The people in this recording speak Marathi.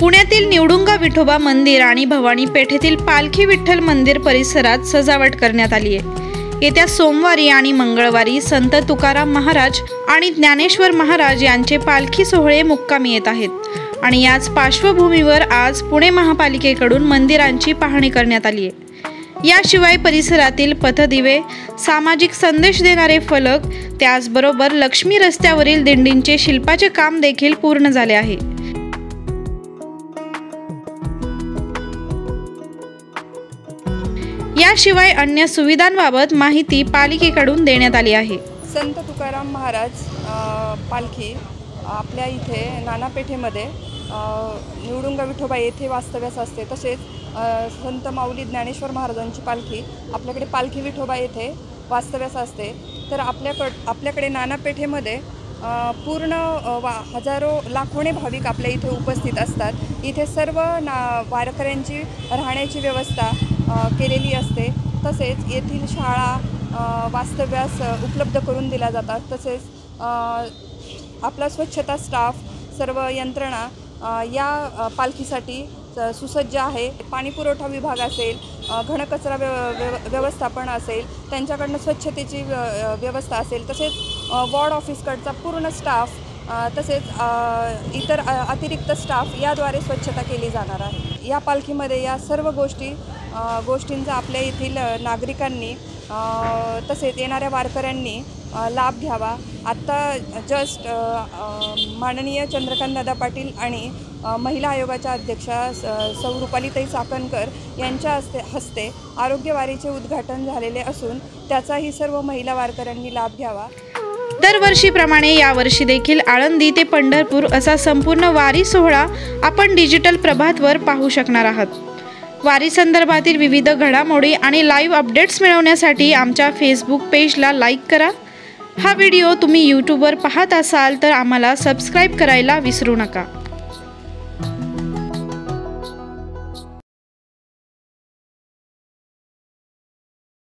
पुण्यातील निवडुंगा विठोबा मंदिर आणि भवानी पेठेतील पालखी विठ्ठल मंदिर परिसरात सजावट करण्यात आली आहे. येत्या सोमवारी आणि मंगळवारी संत तुकाराम महाराज आणि ज्ञानेश्वर महाराज यांचे पालखी सोहळे मुक्कामी येत आहेत. आणि याच पार्श्वभूमीवर आज पुणे महापालिकेकडून मंदिरांची पाहणी करण्यात आली आहे. याशिवाय परिसरातील पथदिवे सामाजिक संदेश देणारे फलक त्याचबरोबर लक्ष्मी रस्त्यावरील दिंडींचे शिल्पाचे काम देखील पूर्ण झाले आहे. याशिवाय अन्य सुविधांबाबत माहिती पालिकेकडून देण्यात आली आहे. संत तुकाराम महाराज पालखी आपल्या इथे नानापेठेमध्ये निवडुंगा विठोबा येथे वास्तव्यास असते. तसेच संत माऊली ज्ञानेश्वर महाराजांची पालखी आपल्याकडे पालखी विठोबा येथे वास्तव्यास असते. तर आपल्याकड आपल्याकडे नानापेठेमध्ये पूर्ण वा हजारो लाखोने भाविक आपल्या इथे उपस्थित असतात. इथे सर्व ना वारकऱ्यांची राहण्याची व्यवस्था केलेली असते. तसेच येथील शाळा वास्तव्यास उपलब्ध करून दिल्या जातात. तसेच आपला स्वच्छता स्टाफ सर्व यंत्रणा या पालखीसाठी सुसज्ज आहे. पाणीपुरवठा विभाग असेल घनकचरा व्यव व्यव व्यवस्थापन असेल त्यांच्याकडनं स्वच्छतेची व्यवस्था असेल. तसेच वॉर्ड ऑफिसकडचा पूर्ण स्टाफ तसेच इतर अतिरिक्त स्टाफ याद्वारे स्वच्छता केली जाणार आहे. या पालखीमध्ये या सर्व गोष्टी गोष्टींचा आपल्या येथील नागरिकांनी तसेच येणाऱ्या वारकऱ्यांनी लाभ घ्यावा. आत्ता जस्ट माननीय चंद्रकांतदादा पाटील आणि महिला आयोगाच्या अध्यक्षा स- सौ रुपालीताई चाकणकर यांच्या हस्ते हस्ते आरोग्यवारीचे उद्घाटन झालेले असून त्याचाही सर्व महिला वारकऱ्यांनी लाभ घ्यावा. दरवर्षीप्रमाणे यावर्षी देखील आळंदी ते पंढरपूर असा संपूर्ण वारी सोहळा आपण डिजिटल प्रभातवर पाहू शकणार आहात. वारी संदर्भातील विविध घडामोडी आणि लाईव्ह अपडेट्स मिळवण्यासाठी आमच्या फेसबुक पेजला लाईक करा. हा व्हिडिओ तुम्ही यूट्यूबवर पाहत असाल तर आम्हाला सबस्क्राईब करायला विसरू नका.